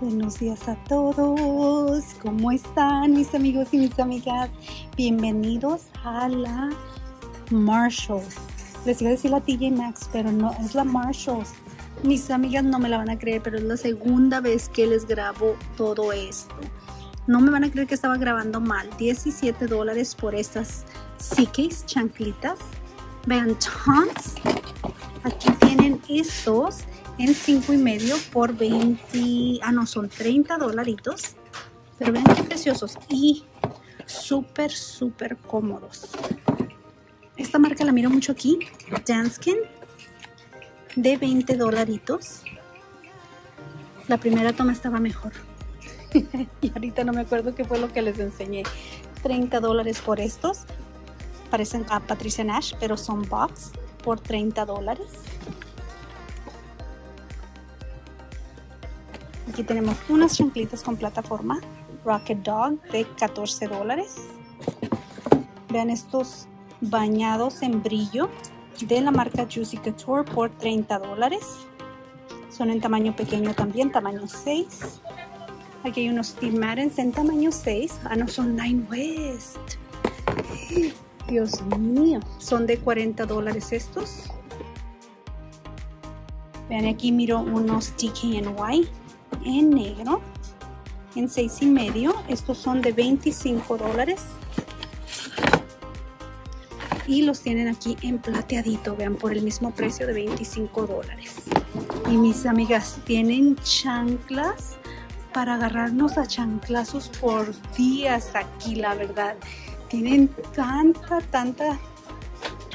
buenos días a todos. ¿Cómo están mis amigos y mis amigas? Bienvenidos a la Marshalls. Les iba a decir la TJ Maxx, pero no, es la Marshalls. Mis amigas no me la van a creer, pero es la segunda vez que les grabo todo esto. No me van a creer que estaba grabando mal. 17 dólares por estas CKs, chanclitas. Vean, Toms. Aquí tienen estos en 5 y medio por 20, ah no, son 30 dolaritos. Pero vean qué preciosos y súper, súper cómodos. Esta marca la miro mucho aquí, Danskin, de 20 dolaritos. La primera toma estaba mejor. y ahorita no me acuerdo qué fue lo que les enseñé. 30 dólares por estos. Parecen a Patricia Nash, pero son box por 30 dólares. Aquí tenemos unas chanclitas con plataforma Rocket Dog de 14 dólares. Vean estos bañados en brillo de la marca Juicy Couture por 30 dólares. Son en tamaño pequeño también, tamaño 6. Aquí hay unos Steve en tamaño 6. Ah, no, son Nine West. Dios mío, son de 40 dólares estos. Vean, aquí miro unos DKNY en negro en seis y medio. Estos son de 25 dólares. Y los tienen aquí en plateadito vean por el mismo precio de 25 dólares. Y mis amigas tienen chanclas para agarrarnos a chanclazos por días aquí la verdad. Tienen tanta tanta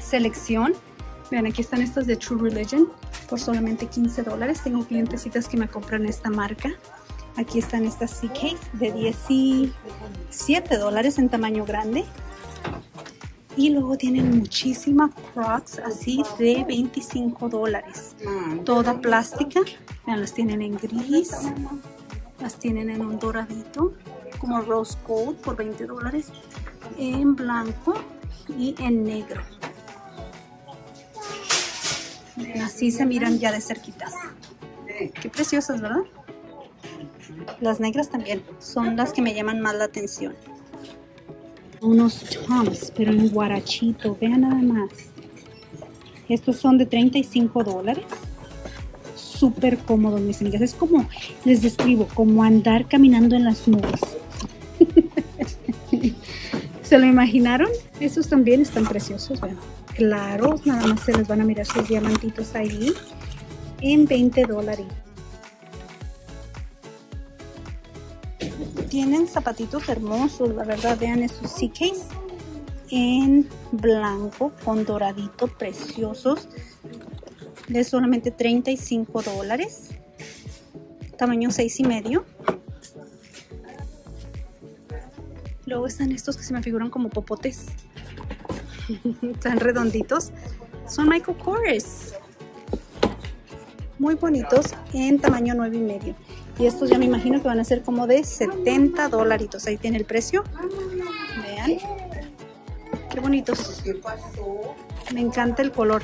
selección. Vean aquí están estas de True Religion por solamente 15 dólares. Tengo clientecitas que me compran esta marca. Aquí están estas CKs de 17 dólares en tamaño grande. Y luego tienen muchísimas Crocs así de 25 dólares. Toda plástica. Las tienen en gris. Las tienen en un doradito. Como rose gold por 20 dólares. En blanco y en negro. Así se miran ya de cerquitas. Qué preciosas, ¿verdad? Las negras también son las que me llaman más la atención. Unos toms, pero en guarachito. Vean nada más. Estos son de 35 dólares. Súper cómodos, mis amigas. Es como, les describo, como andar caminando en las nubes. ¿Se lo imaginaron? Estos también están preciosos, vean claros, nada más se les van a mirar sus diamantitos ahí en 20 dólares. Tienen zapatitos hermosos, la verdad, vean estos CKs en blanco con doradito, preciosos, de solamente 35 dólares, tamaño 6 y medio. Luego están estos que se me figuran como popotes tan redonditos. Son Michael Kors. Muy bonitos en tamaño 9 y medio. Y estos ya me imagino que van a ser como de 70 dolaritos. Ahí tiene el precio. Vean. Qué bonitos. Me encanta el color.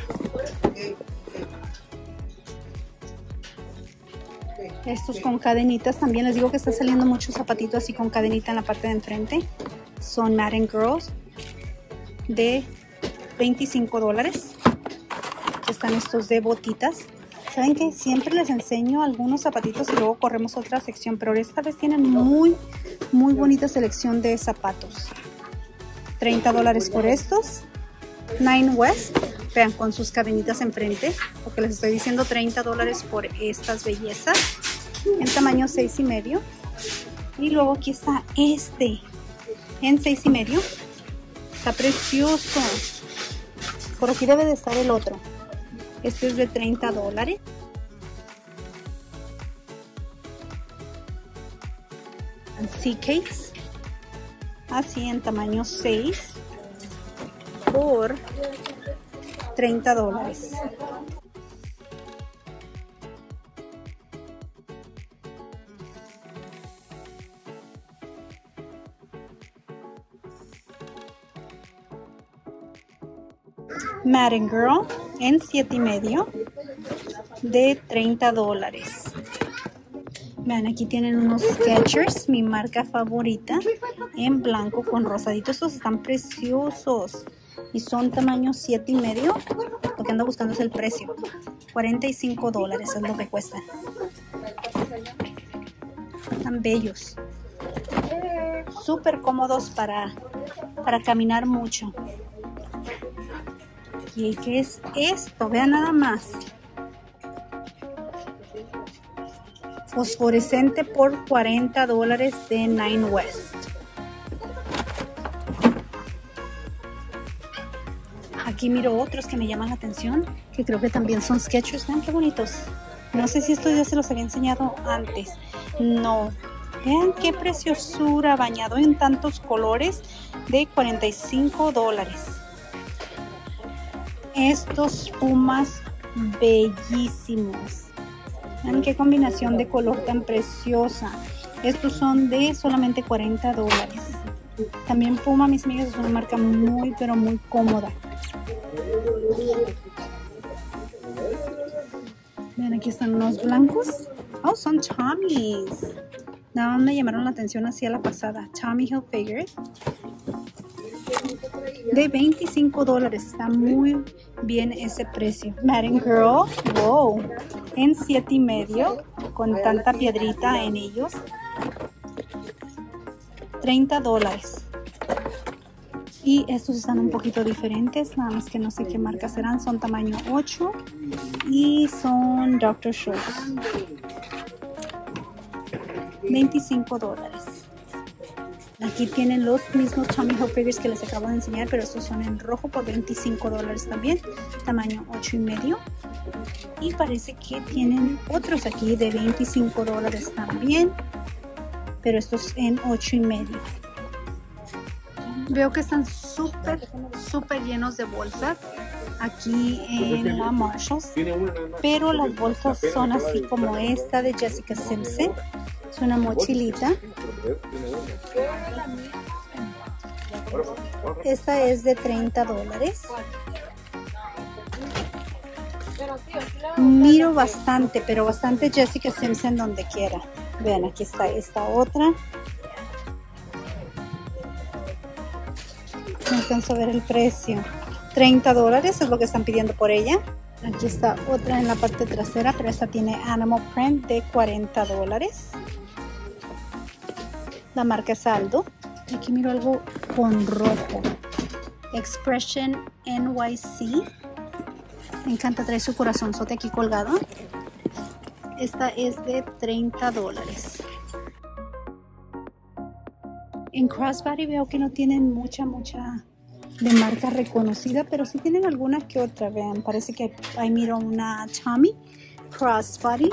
Estos con cadenitas también. Les digo que está saliendo mucho zapatito así con cadenita en la parte de enfrente. Son Madden Girls de 25 dólares. Están estos de botitas. Saben que siempre les enseño algunos zapatitos y luego corremos otra sección, pero esta vez tienen muy, muy bonita selección de zapatos. 30 dólares por estos. Nine West, vean con sus cadenitas enfrente, porque les estoy diciendo 30 dólares por estas bellezas. En tamaño 6 y medio. Y luego aquí está este en 6 y medio Está precioso. Por aquí debe de estar el otro. Este es de 30 dólares. C-Case. Así en tamaño 6 por 30 dólares. Madden Girl en 7 y medio de 30 dólares. Vean, aquí tienen unos Skechers, mi marca favorita, en blanco con rosadito. Estos están preciosos y son tamaño 7 y medio. Lo que ando buscando es el precio. 45 dólares es lo que cuestan. Están bellos. Súper cómodos para, para caminar mucho. ¿Y qué es esto? Vean nada más. Fosforescente por 40 dólares de Nine West. Aquí miro otros que me llaman la atención, que creo que también son sketchers. Vean qué bonitos. No sé si estos ya se los había enseñado antes. No. Vean qué preciosura, bañado en tantos colores de 45 dólares. Estos pumas bellísimos. Vean qué combinación de color tan preciosa. Estos son de solamente 40 dólares. También Puma, mis amigas, es una marca muy, pero muy cómoda. Vean, aquí están unos blancos. Oh, son Tommy's. Nada más me llamaron la atención así a la pasada. Tommy Hilfiger. De 25 dólares. Está muy bien ese precio. Madden Girl. Wow. En 7 y medio. Con tanta piedrita en ellos. 30 dólares. Y estos están un poquito diferentes, nada más que no sé qué marca serán. Son tamaño 8 y son Dr. Scholl's. 25 dólares. Aquí tienen los mismos Tommy Hilfigers que les acabo de enseñar, pero estos son en rojo por 25 dólares también, tamaño 8 y medio. Y parece que tienen otros aquí de 25 dólares también, pero estos en 8 y medio. Veo que están súper, súper llenos de bolsas aquí en la Marshalls. Pero las bolsas son así como esta de Jessica Simpson. Es una mochilita. Esta es de 30 dólares. Miro bastante, pero bastante Jessica Simpson donde quiera. Vean, aquí está esta otra. No alcanzo a ver el precio. 30 dólares es lo que están pidiendo por ella. Aquí está otra en la parte trasera, pero esta tiene Animal Print de 40 dólares. La marca es Aldo. Aquí miro algo con rojo. Expression NYC. Me encanta traer su corazonzote aquí colgado. Esta es de 30 dólares. En Crossbody veo que no tienen mucha, mucha de marca reconocida, pero sí tienen alguna que otra. Vean, parece que ahí miro una Tommy Crossbody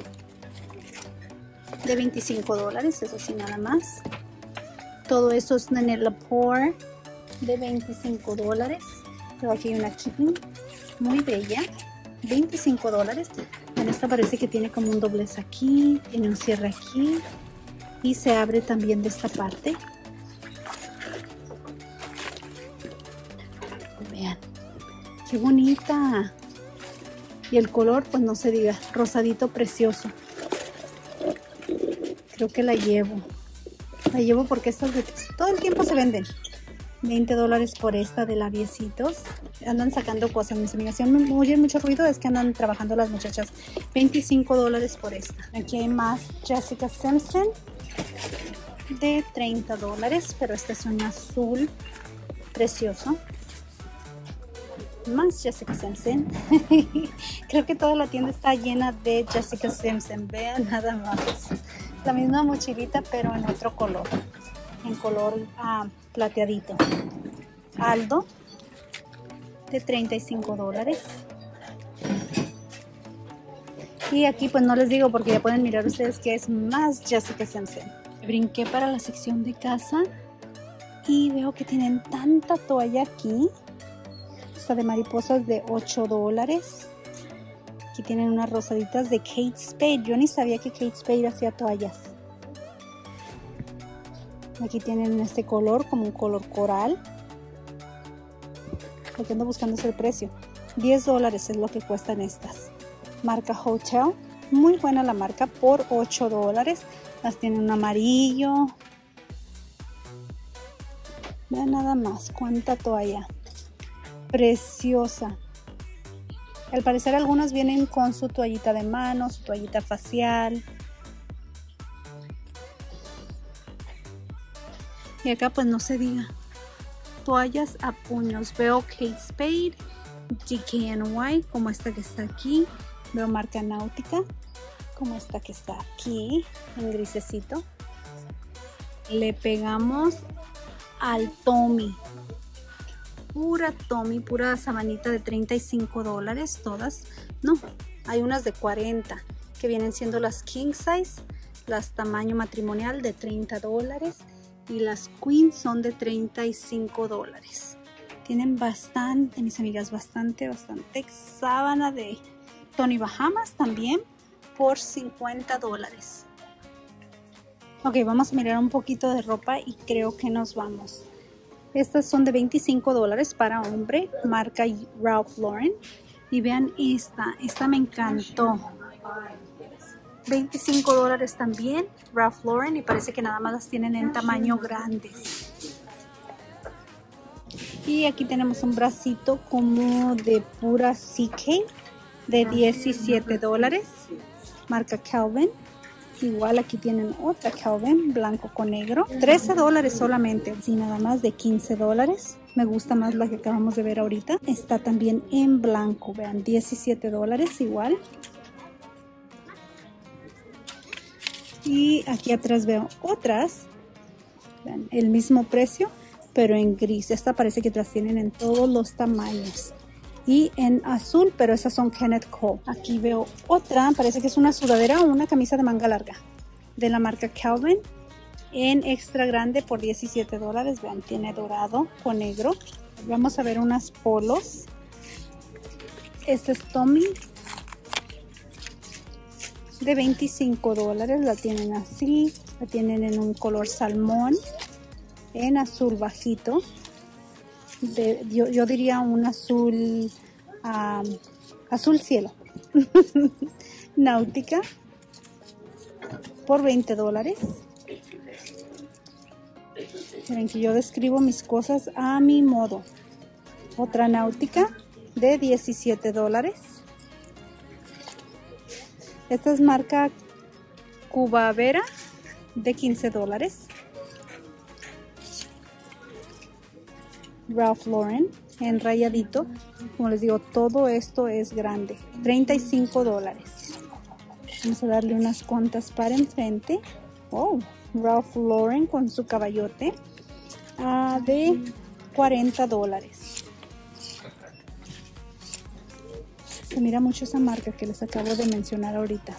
de 25 dólares, eso sí, nada más. Todo esto es en el Lapore de 25 dólares. Pero aquí hay una Kipling muy bella, 25 dólares. En esta parece que tiene como un doblez aquí, tiene un cierre aquí y se abre también de esta parte. Vean, qué bonita. Y el color, pues no se diga, rosadito precioso. Creo que la llevo. La llevo porque estas de, todo el tiempo se venden. 20 dólares por esta de labiecitos. Andan sacando cosas, mis amigas. Si me oyen mucho ruido es que andan trabajando las muchachas. 25 dólares por esta. Aquí hay más Jessica Simpson de 30 dólares, pero este es un azul precioso. Más Jessica Simpson. Creo que toda la tienda está llena de Jessica Simpson. Vean nada más. La misma mochilita, pero en otro color. En color ah, plateadito. Aldo de 35 dólares. Y aquí pues no les digo porque ya pueden mirar ustedes que es más Jessica Simpson. Brinqué para la sección de casa y veo que tienen tanta toalla aquí. Esta de mariposas de 8 dólares. Aquí tienen unas rosaditas de Kate Spade. Yo ni sabía que Kate Spade hacía toallas. Aquí tienen este color como un color coral. Lo que ando buscando es el precio. 10 dólares es lo que cuestan estas. Marca Hotel. Muy buena la marca por 8 dólares. Las tienen un amarillo. Vean nada más cuánta toalla. Preciosa. Al parecer algunas vienen con su toallita de mano, su toallita facial. Y acá pues no se diga. Toallas a puños. Veo Kate Spade, DKNY, como esta que está aquí. Veo marca náutica, como esta que está aquí, en grisecito. Le pegamos al Tommy. Pura Tommy, pura sabanita de 35 dólares, todas. No, hay unas de 40 que vienen siendo las king size, las tamaño matrimonial de 30 dólares y las queen son de 35 dólares. Tienen bastante, mis amigas, bastante, bastante sábana de Tony Bahamas también por 50 dólares. Ok, vamos a mirar un poquito de ropa y creo que nos vamos. Estas son de 25 dólares para hombre, marca Ralph Lauren. Y vean esta, esta me encantó. 25 dólares también, Ralph Lauren, y parece que nada más las tienen en tamaño grandes. Y aquí tenemos un bracito como de pura CK de 17 dólares, marca Calvin. Igual aquí tienen otra Calvin, blanco con negro. 13 dólares solamente, sin nada más de 15 dólares. Me gusta más la que acabamos de ver ahorita. Está también en blanco, vean, 17 dólares igual. Y aquí atrás veo otras, vean, el mismo precio, pero en gris. Esta parece que las tienen en todos los tamaños y en azul, pero esas son Kenneth Cole. Aquí veo otra, parece que es una sudadera o una camisa de manga larga de la marca Calvin en extra grande por 17 dólares. Vean, tiene dorado con negro. Vamos a ver unas polos. Este es Tommy de 25 dólares. La tienen así, la tienen en un color salmón, en azul bajito yo, diría un azul, azul cielo, náutica, por 20 dólares. Miren que yo describo mis cosas a mi modo. Otra náutica de 17 dólares. Esta es marca Cubavera de 15 dólares. Ralph Lauren en rayadito. Como les digo, todo esto es grande. 35 dólares. Vamos a darle unas cuantas para enfrente. Oh, Ralph Lauren con su caballote. Ah, de 40 dólares. Se mira mucho esa marca que les acabo de mencionar ahorita.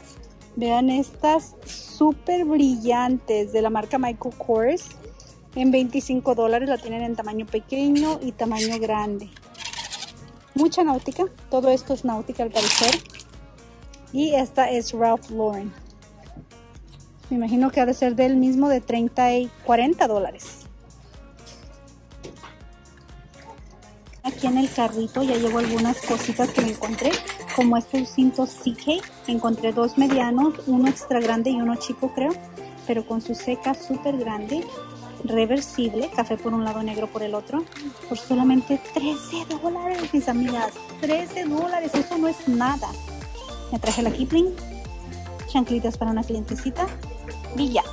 Vean estas súper brillantes de la marca Michael Kors en 25 dólares. La tienen en tamaño pequeño y tamaño grande. Mucha náutica. Todo esto es náutica al parecer. Y esta es Ralph Lauren. Me imagino que ha de ser del mismo de 30 y 40 dólares. Aquí en el carrito ya llevo algunas cositas que me encontré. Como estos cintos CK. Encontré dos medianos, uno extra grande y uno chico creo. Pero con su seca súper grande reversible, café por un lado, negro por el otro, por solamente 13 dólares, mis amigas. 13 dólares, eso no es nada. Me traje la Kipling, chanclitas para una clientecita ya.